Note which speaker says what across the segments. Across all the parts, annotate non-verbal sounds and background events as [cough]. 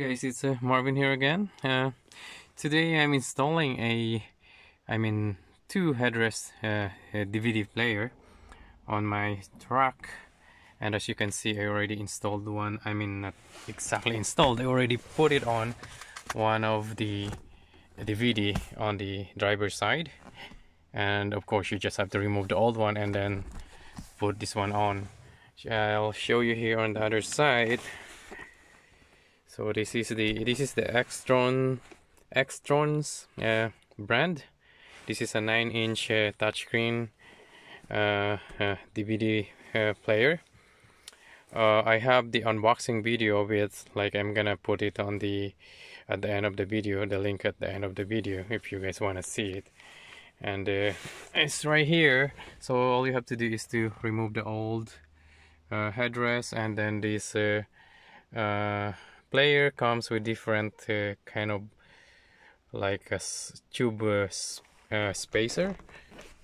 Speaker 1: guys, it's uh, Marvin here again. Uh, today I'm installing a, I mean, two headrest uh, DVD player on my truck. And as you can see, I already installed one. I mean, not exactly [laughs] installed. I already put it on one of the DVD on the driver's side. And of course, you just have to remove the old one and then put this one on. I'll show you here on the other side so this is the this is the Xtron Xtrons uh, brand. This is a 9 inch uh, touchscreen uh, DVD uh, uh, player. Uh, I have the unboxing video with like I'm gonna put it on the at the end of the video the link at the end of the video if you guys want to see it. And it's right here. So all you have to do is to remove the old headrest and then this player comes with different uh, kind of like a tube uh, uh, spacer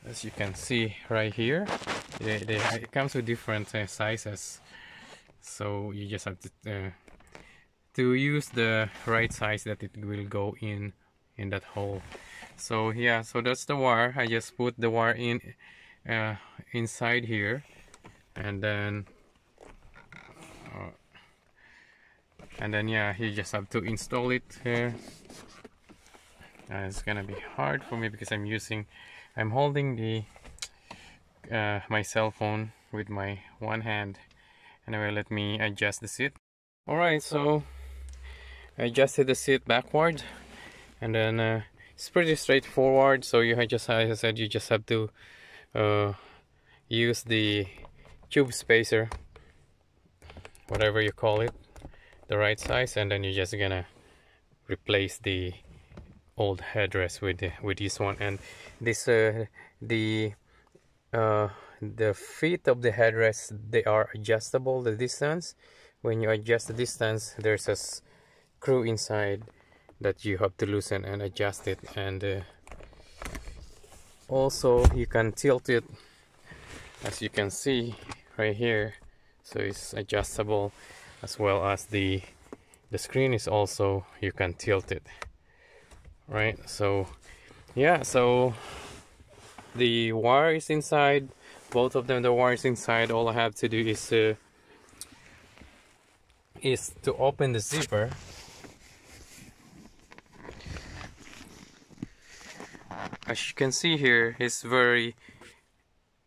Speaker 1: as you can see right here. They, they, it comes with different uh, sizes. So you just have to uh, to use the right size that it will go in in that hole. So yeah so that's the wire. I just put the wire in uh, inside here. And then and then yeah you just have to install it here. Uh, it's gonna be hard for me because I'm using I'm holding the uh, my cell phone with my one hand. Anyway let me adjust the seat. Alright so I adjusted the seat backward. And then uh, it's pretty straightforward. So you just as I said you just have to uh, use the tube spacer whatever you call it the right size and then you're just gonna replace the old headrest with with this one. And this uh, the uh, the feet of the headrest they are adjustable the distance. When you adjust the distance there's a screw inside that you have to loosen and adjust it. And uh, also you can tilt it as you can see right here. So it's adjustable as well as the the screen is also you can tilt it right? So yeah so the wire is inside both of them the wires inside all I have to do is is to open the zipper. As you can see here it's very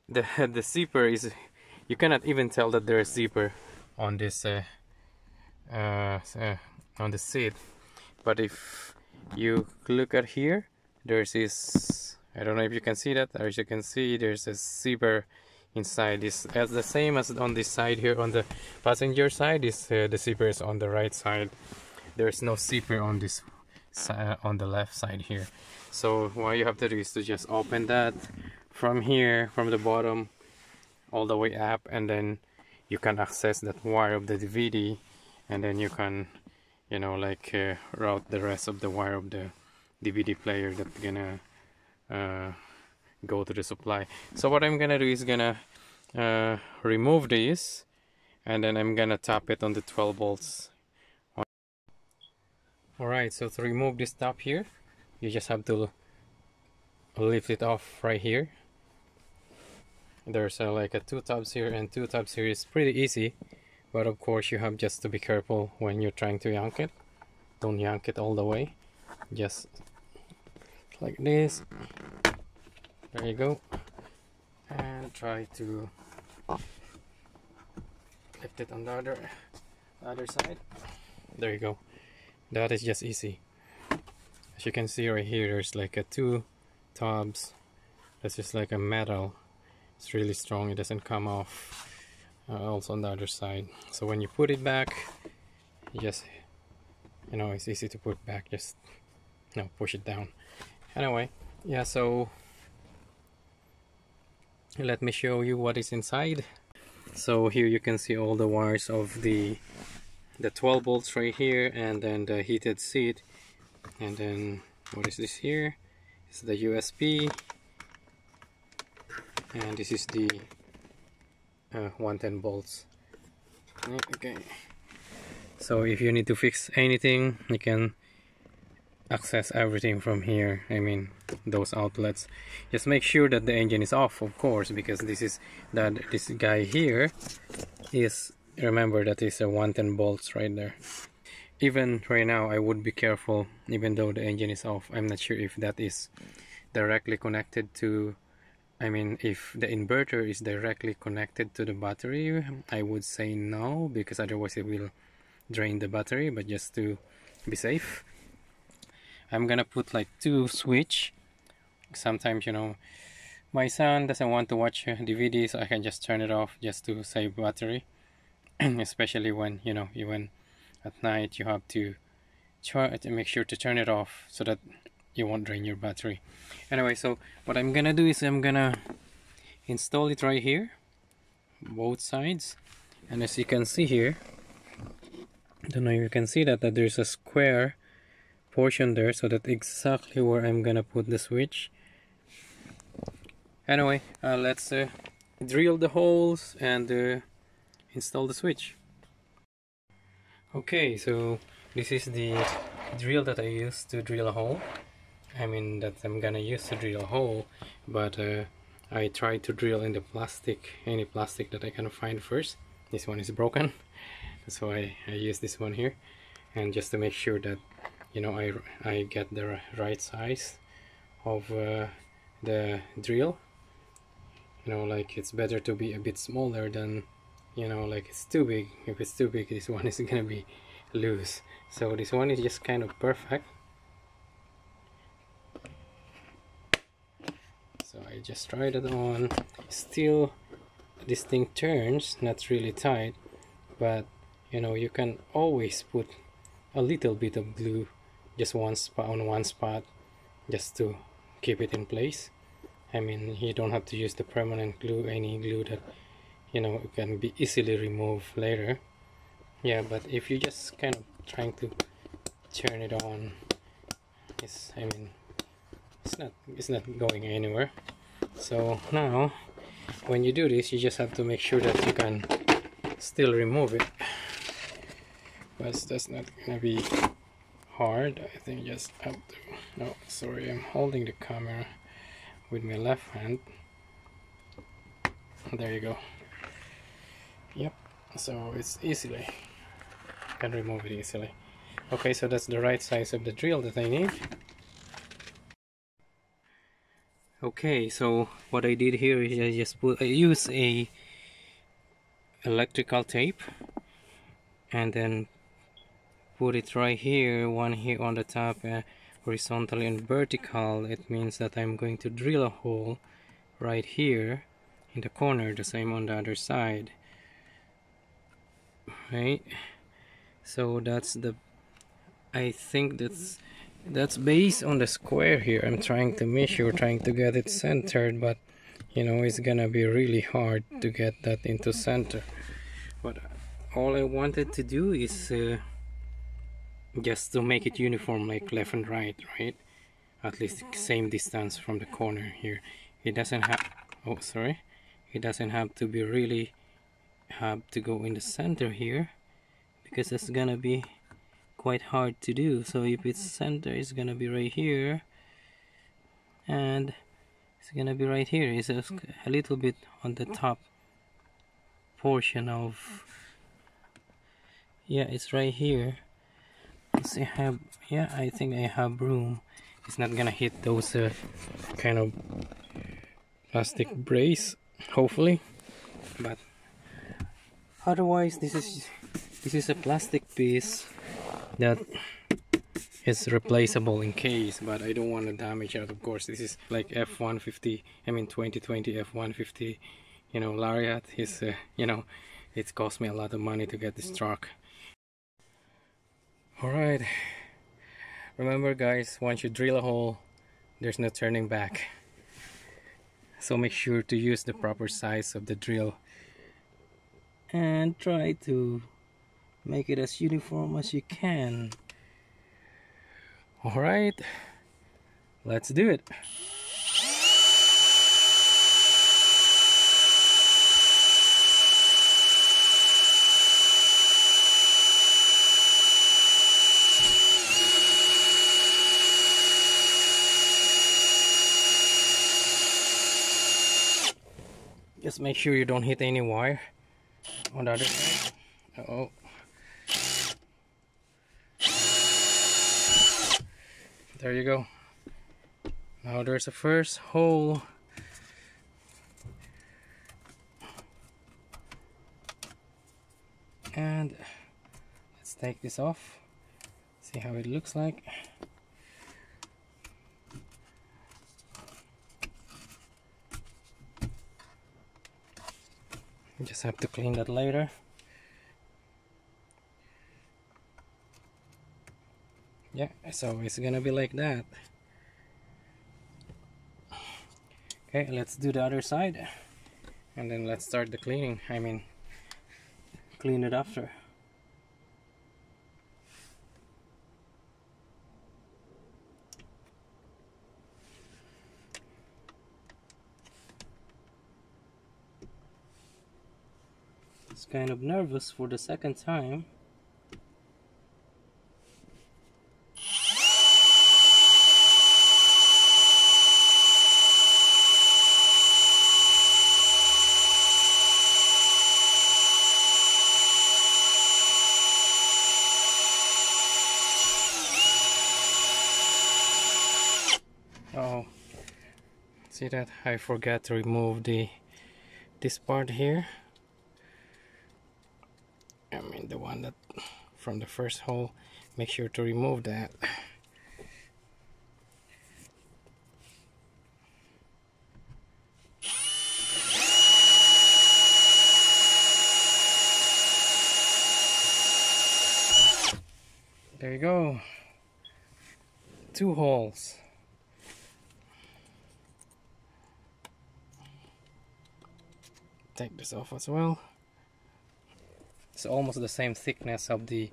Speaker 1: the [laughs] the zipper is you cannot even tell that there's zipper on this uh, uh, uh, on the seat. But if you look at here there's this I don't know if you can see that as you can see there's a zipper inside this as the same as on this side here on the passenger side is uh, the zipper is on the right side. There's no zipper on this uh, on the left side here. So what you have to do is to just open that from here from the bottom all the way up and then you can access that wire of the DVD and then you can you know like uh, route the rest of the wire of the DVD player that's gonna uh, go to the supply. So what I'm gonna do is gonna uh, remove this and then I'm gonna tap it on the 12 volts. Alright so to remove this top here you just have to lift it off right here. There's uh, like a two tabs here and two tabs here. Is pretty easy but of course you have just to be careful when you're trying to yank it. Don't yank it all the way. Just like this. There you go. And try to lift it on the other other side. There you go. That is just easy. As you can see right here there's like a two tabs that's just like a metal. It's really strong. It doesn't come off Uh, also on the other side. So when you put it back you just you know it's easy to put back just you know push it down. Anyway yeah so let me show you what is inside. So here you can see all the wires of the the 12 volts right here and then the heated seat. And then what is this here? Is the USB and this is the uh, 110 volts. Okay. So if you need to fix anything you can access everything from here. I mean those outlets. Just make sure that the engine is off of course because this is that this guy here is remember that is a 110 bolts right there. Even right now I would be careful even though the engine is off I'm not sure if that is directly connected to I mean if the inverter is directly connected to the battery I would say no because otherwise it will drain the battery but just to be safe. I'm gonna put like two switch. Sometimes you know my son doesn't want to watch uh, DVD so I can just turn it off just to save battery. [clears throat] Especially when you know even at night you have to try to make sure to turn it off so that you won't drain your battery. Anyway so what I'm gonna do is I'm gonna install it right here both sides. And as you can see here I don't know if you can see that that there's a square portion there so that's exactly where I'm gonna put the switch. Anyway uh, let's uh, drill the holes and uh, install the switch. Okay so this is the drill that I use to drill a hole I mean that I'm gonna use to drill a hole but uh, I try to drill in the plastic any plastic that I can find first. This one is broken [laughs] so I, I use this one here. And just to make sure that you know I, I get the right size of uh, the drill. You know like it's better to be a bit smaller than you know like it's too big. If it's too big this [laughs] one is gonna be loose. So this one is just kind of perfect so Just tried it on. Still this thing turns not really tight but you know you can always put a little bit of glue just one spot on one spot just to keep it in place. I mean you don't have to use the permanent glue any glue that you know can be easily removed later. Yeah but if you just kind of trying to turn it on it's I mean it's not it's not going anywhere so now when you do this you just have to make sure that you can still remove it. But that's not gonna be hard. I think just have to no sorry I'm holding the camera with my left hand. There you go. Yep so it's easily can remove it easily. Okay so that's the right size of the drill that I need okay so what I did here is I just put I use a electrical tape and then put it right here one here on the top uh, horizontally and vertical. It means that I'm going to drill a hole right here in the corner the same on the other side. Right? So that's the I think that's that's based on the square here. I'm trying to measure trying to get it centered but you know it's gonna be really hard to get that into center. But all I wanted to do is uh, just to make it uniform like left and right right? At least same distance from the corner here. It doesn't have oh sorry? It doesn't have to be really have to go in the center here because it's gonna be quite hard to do. So if it's center is gonna be right here and it's gonna be right here it's a, a little bit on the top portion of yeah it's right here. Let's see have yeah I think I have room. It's not gonna hit those uh, kind of plastic brace hopefully but otherwise this is this is a plastic piece that is replaceable in case but I don't want to damage it of course. This is like F-150 I mean 2020 F-150 you know Lariat is uh, you know it's cost me a lot of money to get this truck. Alright, remember guys, once you drill a hole, there's no turning back. So make sure to use the proper size of the drill and try to make it as uniform as you can. All right. Let's do it. Just make sure you don't hit any wire on the other side. Uh oh there you go. Now there's the first hole. And let's take this off. See how it looks like. Just have to clean that later yeah so it's gonna be like that. Okay let's do the other side. And then let's start the cleaning. I mean clean it after. It's kind of nervous for the second time oh see that I forgot to remove the this part here. I mean the one that from the first hole. Make sure to remove that. There you go. Two holes take this off as well. It's almost the same thickness of the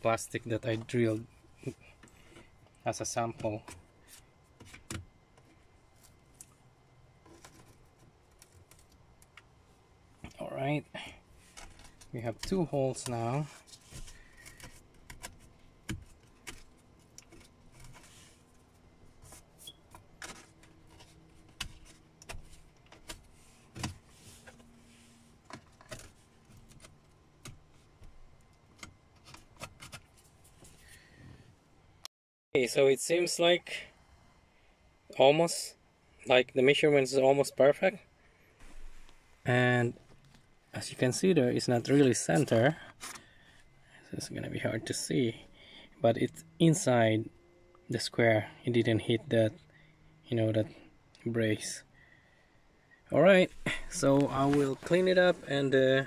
Speaker 1: plastic that I drilled as a sample. Alright we have two holes now so it seems like almost like the measurements is almost perfect. And as you can see there it's not really center. This is gonna be hard to see but it's inside the square. It didn't hit that you know that brace. Alright so I will clean it up and uh,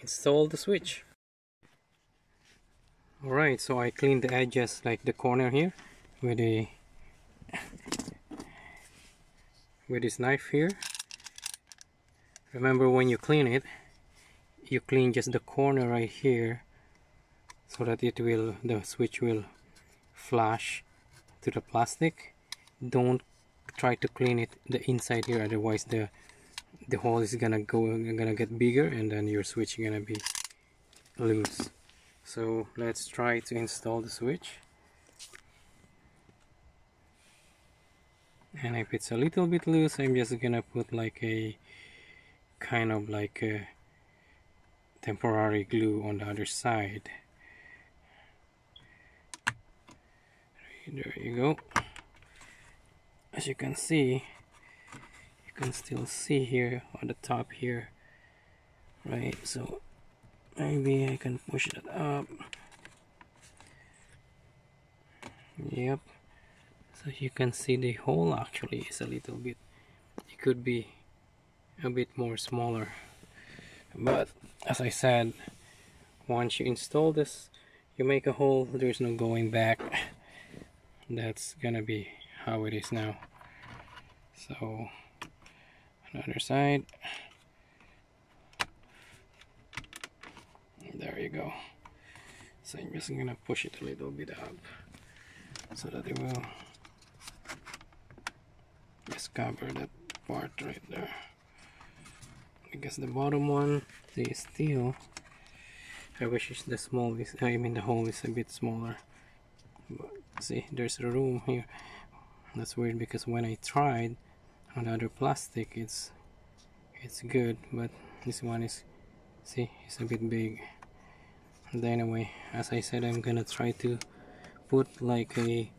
Speaker 1: install the switch Alright, so I cleaned the edges like the corner here with the with this knife here. Remember when you clean it, you clean just the corner right here so that it will the switch will flash to the plastic. Don't try to clean it the inside here otherwise the the hole is gonna go gonna get bigger and then your switch gonna be loose so let's try to install the switch. And if it's a little bit loose I'm just gonna put like a kind of like a temporary glue on the other side. There you go. As you can see you can still see here on the top here right? So maybe I can push it up. Yep. So you can see the hole actually is a little bit it could be a bit more smaller. But as I said once you install this you make a hole there's no going back. That's gonna be how it is now. So another side there you go. So I'm just gonna push it a little bit up so that it will just cover that part right there. Because the bottom one is still I wish it's the small is I mean the hole is a bit smaller. But see there's a room here. That's weird because when I tried on the other plastic it's it's good but this one is see it's a bit big anyway as I said I'm gonna try to put like a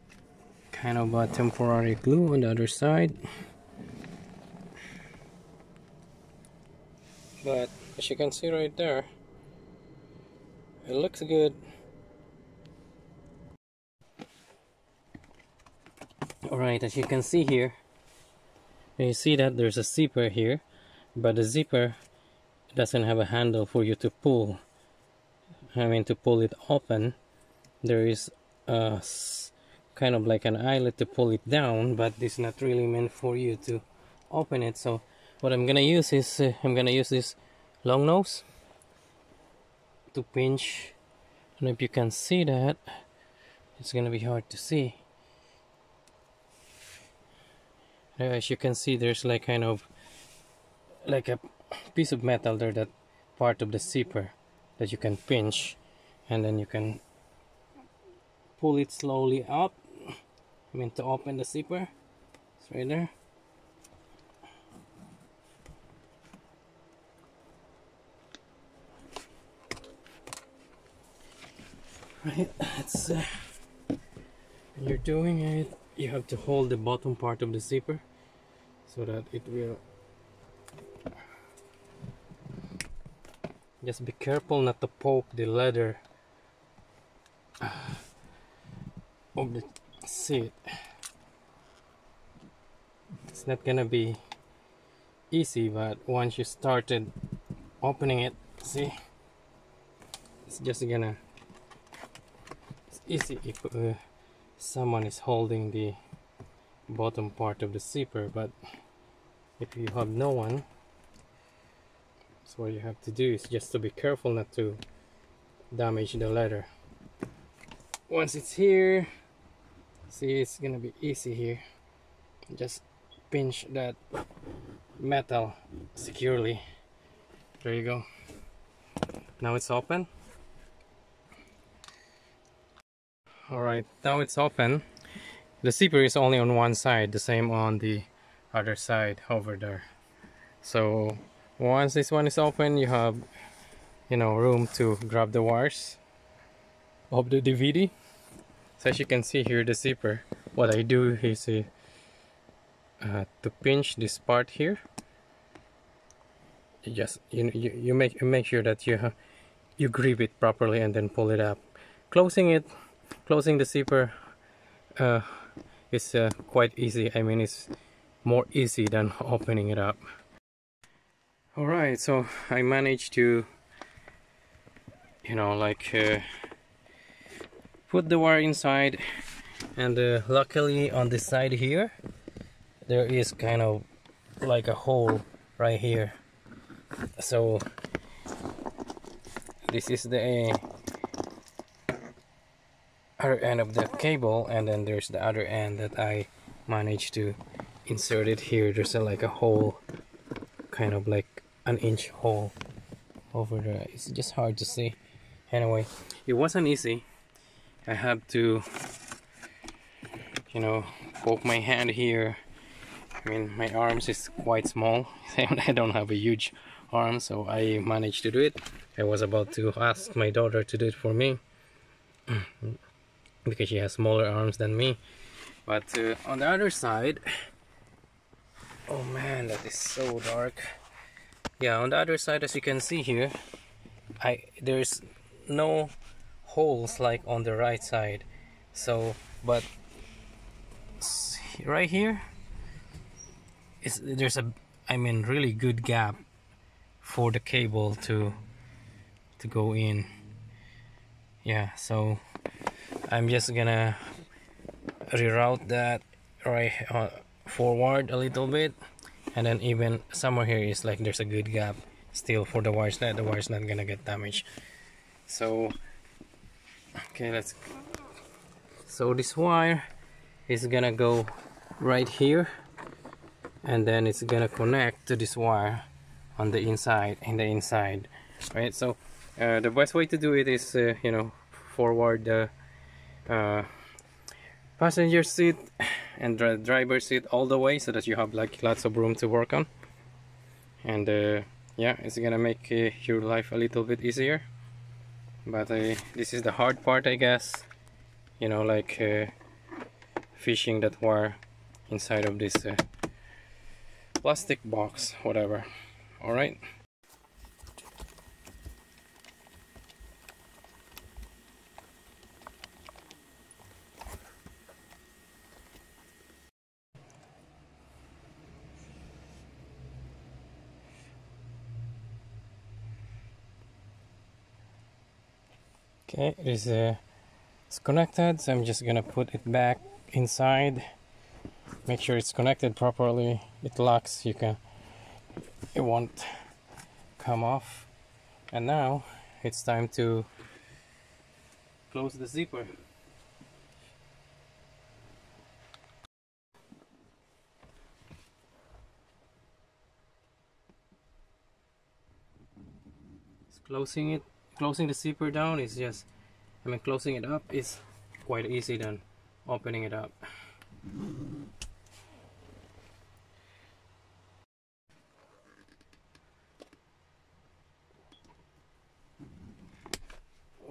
Speaker 1: kind of a temporary glue on the other side. But as you can see right there it looks good. Alright as you can see here you see that there's a zipper here but the zipper doesn't have a handle for you to pull I mean to pull it open there is a kind of like an eyelet to pull it down but it's not really meant for you to open it. So what I'm gonna use is uh, I'm gonna use this long nose to pinch. And if you can see that. It's gonna be hard to see. As you can see there's like kind of like a piece of metal there that part of the zipper that you can pinch and then you can pull it slowly up. I mean to open the zipper. It's right there. Right it's uh, when you're doing it you have to hold the bottom part of the zipper so that it will just be careful not to poke the leather. Of the seat it's not gonna be easy but once you started opening it see it's just gonna it's easy if uh, someone is holding the bottom part of the zipper but if you have no one so what you have to do is just to be careful not to damage the leather once it's here see it's gonna be easy here. Just pinch that metal securely. There you go. Now it's open. Alright, now it's open. The zipper is only on one side, the same on the other side over there. So once this one is open, you have you know room to grab the wires of the DVD. So as you can see here, the zipper. What I do is uh, uh, to pinch this part here. You just you you, you make you make sure that you you grip it properly and then pull it up. Closing it closing the zipper uh, is uh, quite easy I mean it's more easy than [laughs] opening it up alright so I managed to you know like uh, put the wire inside and uh, luckily on this side here there is kind of like a hole right here. So this is the other end of the cable and then there's the other end that I managed to insert it here. There's a, like a hole kind of like an inch hole over there. It's just hard to see. Anyway it wasn't easy. I had to you know poke my hand here. I mean my arms is quite small. [laughs] I don't have a huge arm so I managed to do it. I was about to ask my daughter to do it for me [clears throat] because she has smaller arms than me. But uh, on the other side oh man that is so dark yeah on the other side as you can see here I there's no holes like on the right side. So but right here is there's a I mean really good gap for the cable to to go in. Yeah so I'm just gonna reroute that right uh, forward a little bit and then even somewhere here is like there's a good gap still for the wires that the wires not gonna get damaged. So okay let's so this wire is gonna go right here. And then it's gonna connect to this wire on the inside in the inside right? So uh, the best way to do it is uh, you know forward the uh, passenger seat and the driver seat all the way so that you have like lots of room to work on. And uh, yeah it's gonna make uh, your life a little bit easier. But uh, this is the hard part I guess. You know like uh, fishing that wire inside of this uh, plastic box whatever. All okay it is uh, it's connected so I'm just gonna put it back inside. Make sure it's connected properly. It locks you can it won't come off. And now it's time to close the zipper. It's closing it closing the zipper down is just I mean closing it up is quite easy than opening it up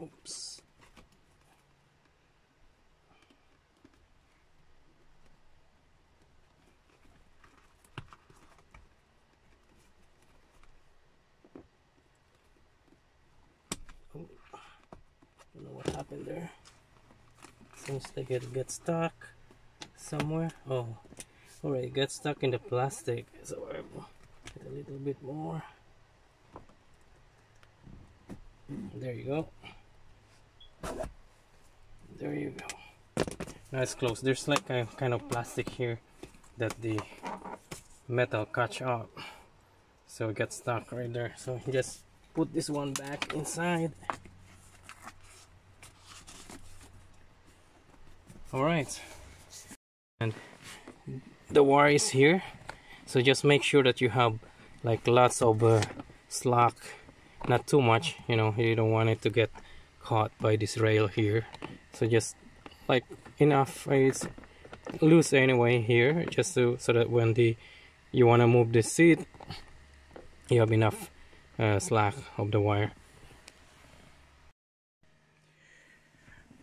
Speaker 1: oops oh, don't know what happened there it gets stuck somewhere. Oh alright it gets stuck in the plastic. So I get a little bit more. There you go. There you go. Now it's there's like a kind of plastic here that the metal catch up. So it gets stuck right there. So just put this one back inside all right. And the wire is here so just make sure that you have like lots of uh, slack. Not too much you know you don't want it to get caught by this rail here. So just like enough. It's loose anyway here just so that when the you want to move the seat you have enough uh, slack of the wire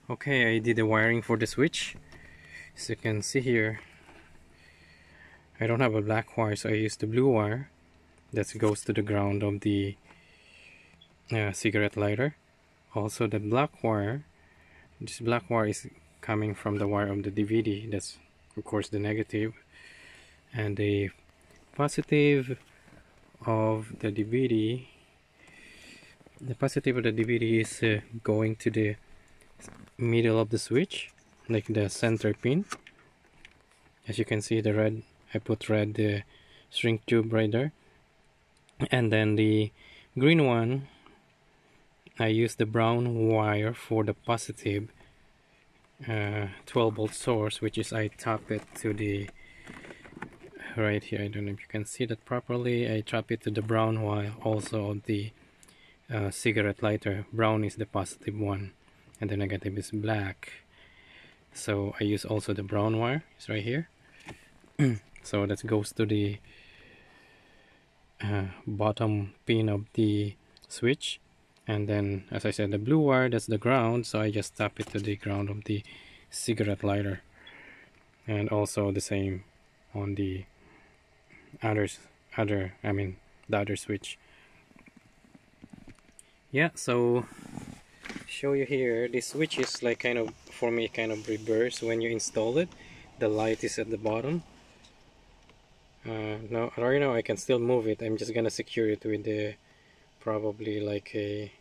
Speaker 1: okay I did the wiring for the switch. As you can see here I don't have a black wire so I used the blue wire that goes to the ground of the uh, cigarette lighter. Also the black wire this black wire is coming from the wire of the DVD that's of course the negative and the positive of the DVD the positive of the DVD is uh, going to the middle of the switch like the center pin. As you can see the red I put red the shrink tube right there. And then the green one I use the brown wire for the positive uh, 12 volt source which is I tap it to the right here. I don't know if you can see that properly. I tap it to the brown wire also the uh, cigarette lighter. Brown is the positive one and the negative is black. So I use also the brown wire it's right here. [clears throat] So that goes to the uh, bottom pin of the switch. And then as I said the blue wire that's the ground so I just tap it to the ground of the cigarette lighter. And also the same on the others other I mean the other switch. Yeah so show you here this switch is like kind of for me kind of reverse when you install it. The light is at the bottom. Uh, now right now I can still move it. I'm just gonna secure it with the probably like a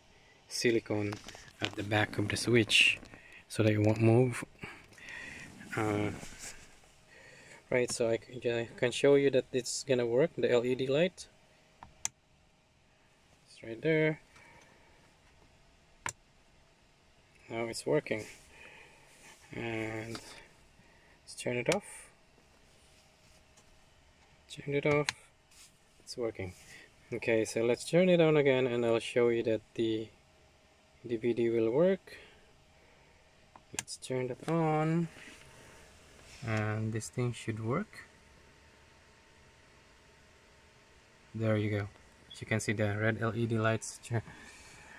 Speaker 1: silicone at the back of the switch so that it won't move. Uh, right so I, can show you that it's gonna work the LED light. It's right there now it's working. And let's turn it off. Turn it off. It's working. Okay so let's turn it on again and I'll show you that the DVD will work. Let's turn it on. And this thing should work. There you go. You can see the red LED lights [laughs]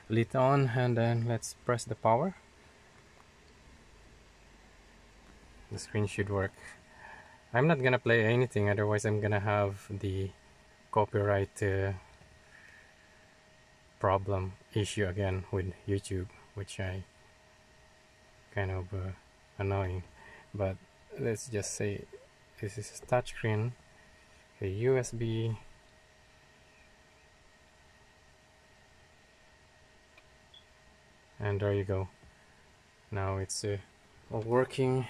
Speaker 1: lit on and then let's press the power. The screen should work. I'm not gonna play anything otherwise I'm gonna have the copyright uh, problem issue again with YouTube which I kind of uh, annoying. But let's just say this is a touchscreen a USB and there you go. Now it's uh, all working.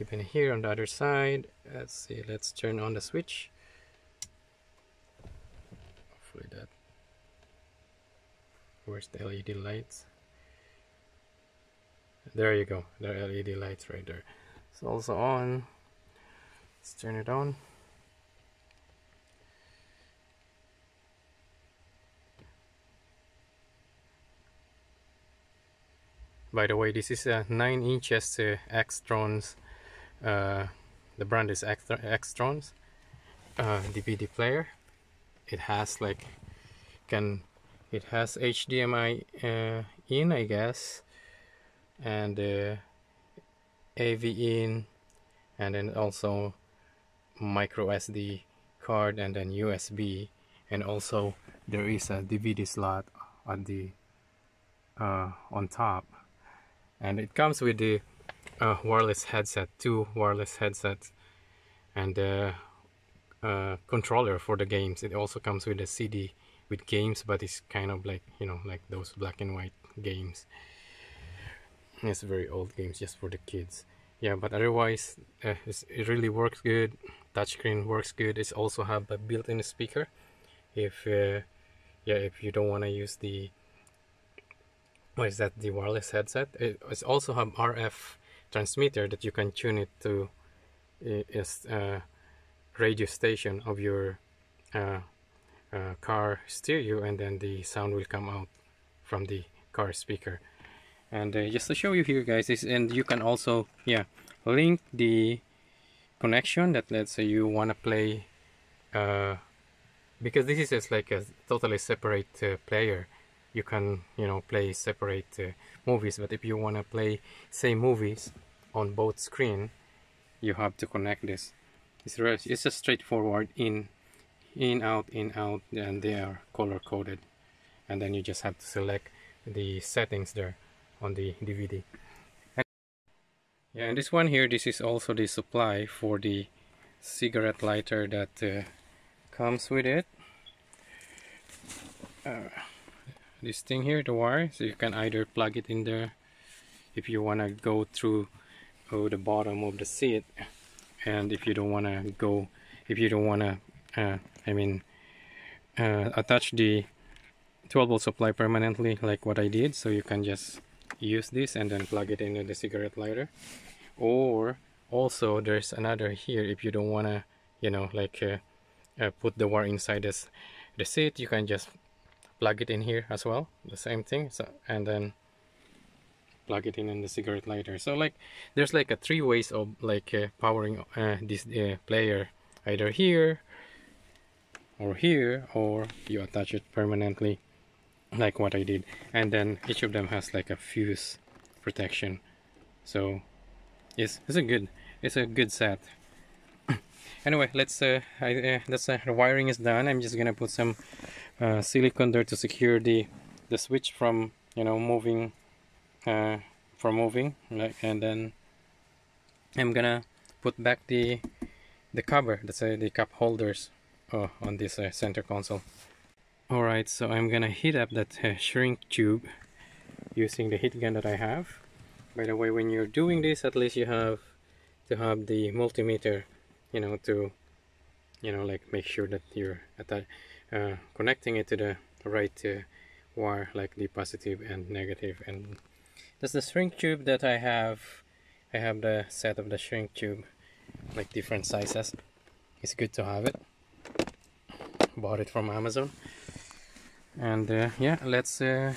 Speaker 1: Even here on the other side. Let's see let's turn on the switch. Hopefully that where's the LED lights. There you go the LED lights right there. It's also on. Let's turn it on by the way this is a 9 inches uh, Xtrons uh, the brand is Xtrons uh, DVD player. It has like can it has HDMI uh, in I guess and uh, AV in and then also micro SD card and then USB and also there is a DVD slot on the uh, on top and it comes with the uh, wireless headset two wireless headsets and the uh, controller for the games. It also comes with a CD with games but it's kind of like you know like those black and white games. It's very old games just for the kids. Yeah but otherwise uh, it really works good. Touchscreen works good. It's also have a built-in speaker. If uh, yeah if you don't want to use the what is that the wireless headset? It also have RF transmitter that you can tune it to is uh, radio station of your uh, uh, car stereo and then the sound will come out from the car speaker. And uh, just to show you here guys is and you can also yeah link the connection that let's say you want to play uh, because this is just like a totally separate uh, player you can you know play separate uh, movies but if you want to play same movies on both screen you have to connect this. It's, it's just straightforward in in out in out and they are color coded. And then you just have to select the settings there on the DVD and yeah and this one here this is also the supply for the cigarette lighter that uh, comes with it. Uh, this thing here the wire so you can either plug it in there if you want to go through oh, the bottom of the seat and if you don't want to go if you don't want to uh, I mean uh, attach the 12 volt supply permanently like what I did so you can just use this and then plug it into the cigarette lighter. Or also there's another here if you don't want to you know like uh, uh, put the wire inside this the seat you can just plug it in here as well the same thing so and then plug it in in the cigarette lighter. So like there's like a three ways of like uh, powering uh, this uh, player. Either here or here or you attach it permanently like what I did. And then each of them has like a fuse protection. So it's, it's a good it's a good set. [coughs] Anyway let's uh, I, uh that's uh, the wiring is done. I'm just gonna put some uh, silicone there to secure the the switch from you know moving uh, from moving like and then I'm gonna put back the the cover that's uh, the cup holders uh, on this uh, center console. Alright so I'm gonna heat up that uh, shrink tube using the heat gun that I have. By the way when you're doing this at least you have to have the multimeter you know to you know like make sure that you're uh, connecting it to the right uh, wire like the positive and negative. And that's the shrink tube that I have. I have the set of the shrink tube like different sizes. It's good to have it. Bought it from Amazon. And uh, yeah let's uh,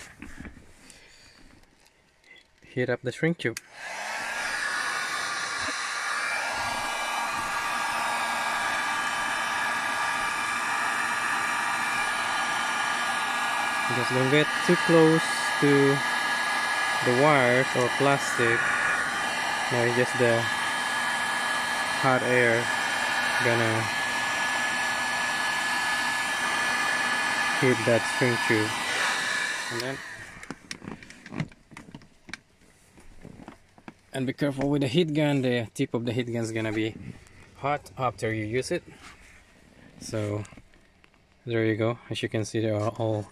Speaker 1: heat up the shrink tube just don't get too close to the wires or plastic. Now just the hot air gonna hit that shrink tube and then and be careful with the heat gun. The tip of the heat gun is gonna be hot after you use it. So there you go. As you can see they are all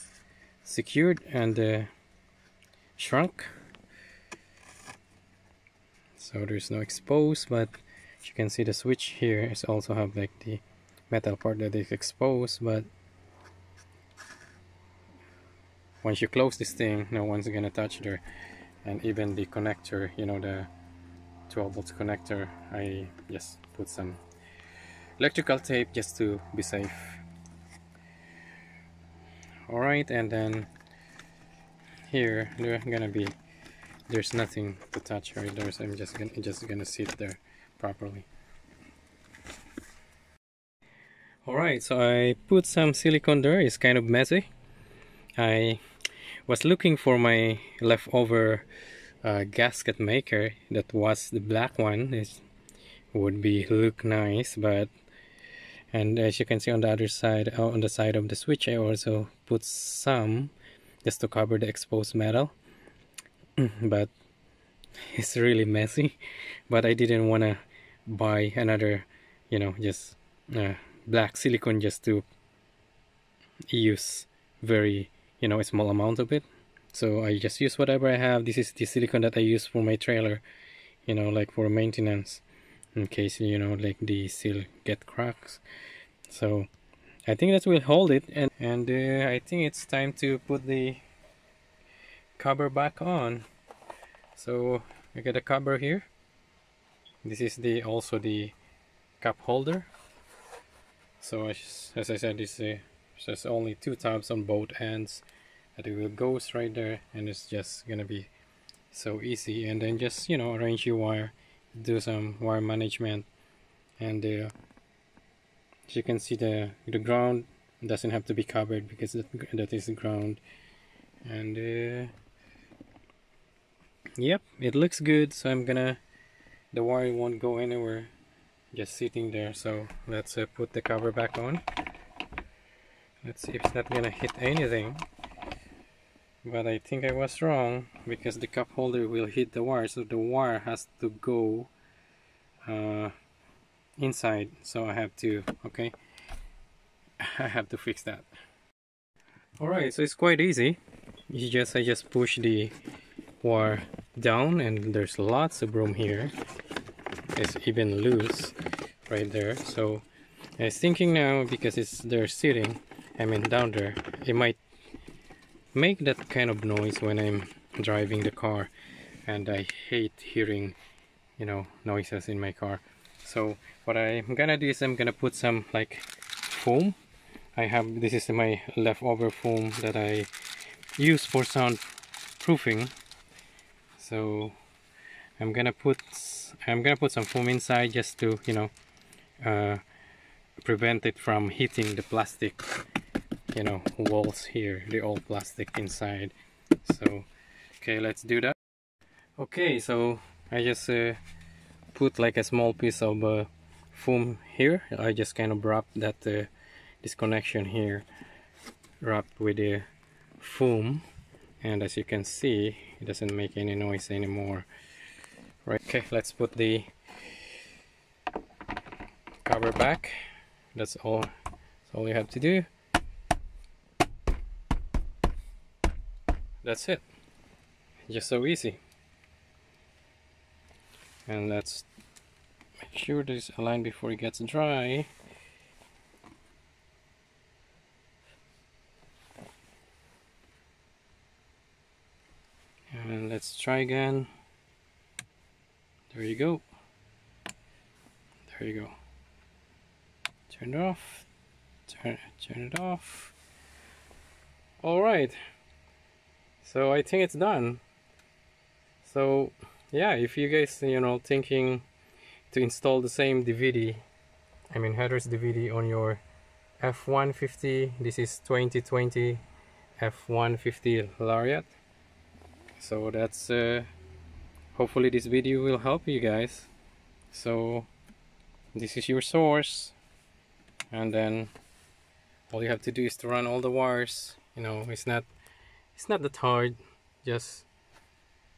Speaker 1: secured and uh, shrunk. So there's no exposed but you can see the switch here is also have like the metal part that is exposed but once you close this thing no one's gonna touch there. And even the connector you know the 12 volt connector I just put some electrical tape just to be safe alright and then here they're gonna be there's nothing to touch right? There so I'm just gonna just gonna sit there properly. Alright so I put some silicone there. It's kind of messy. I was looking for my leftover uh, gasket maker that was the black one. It would be look nice but and as you can see on the other side uh, on the side of the switch I also put some just to cover the exposed metal. [clears throat] But it's really messy. [laughs] But I didn't want to buy another you know just uh, black silicone just to use very you know a small amount of it. So I just use whatever I have. This is the silicone that I use for my trailer you know like for maintenance in case you know like the seal get cracks. So I think that will hold it and, and uh, I think it's time to put the cover back on. So I got a cover here. This is the also the cup holder. So as, as I said this uh, there's only two tabs on both ends. That it will go right there and it's just gonna be so easy. And then just you know arrange your wire do some wire management and uh, as you can see the the ground doesn't have to be covered because that, that is the ground. And uh, yep it looks good so I'm gonna the wire won't go anywhere just sitting there. So let's uh, put the cover back on. Let's see if it's not gonna hit anything but I think I was wrong because the cup holder will hit the wire so the wire has to go uh, inside. So I have to okay. [laughs] I have to fix that. Alright so it's quite easy. You just I just push the wire down and there's lots of room here. It's even loose right there. So I was thinking now because it's they're sitting I mean down there it might make that kind of noise when I'm driving the car and I hate hearing you know noises in my car. So what I'm gonna do is I'm gonna put some like foam. I have this is my leftover foam that I use for sound proofing so I'm gonna put I'm gonna put some foam inside just to you know uh, prevent it from hitting the plastic you know walls here the old plastic inside. So okay let's do that. Okay so I just uh, put like a small piece of uh, foam here. I just kind of wrap that uh, this connection here wrapped with the foam. And as you can see it doesn't make any noise anymore. Right okay let's put the cover back. That's all that's all you have to do that's it. Just so easy. And let's make sure this aligned before it gets dry. And let's try again. There you go. There you go. Turn it off. Turn, turn it off. All right so I think it's done. So yeah if you guys you know thinking to install the same DVD I mean headrest DVD on your F-150 this is 2020 F-150 Lariat. So that's uh, hopefully this video will help you guys. So this is your source and then all you have to do is to run all the wires you know it's not it's not that hard. Just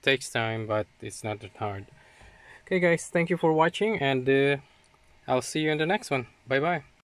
Speaker 1: takes time but it's not that hard. Okay guys. Thank you for watching and uh, I'll see you in the next one. Bye bye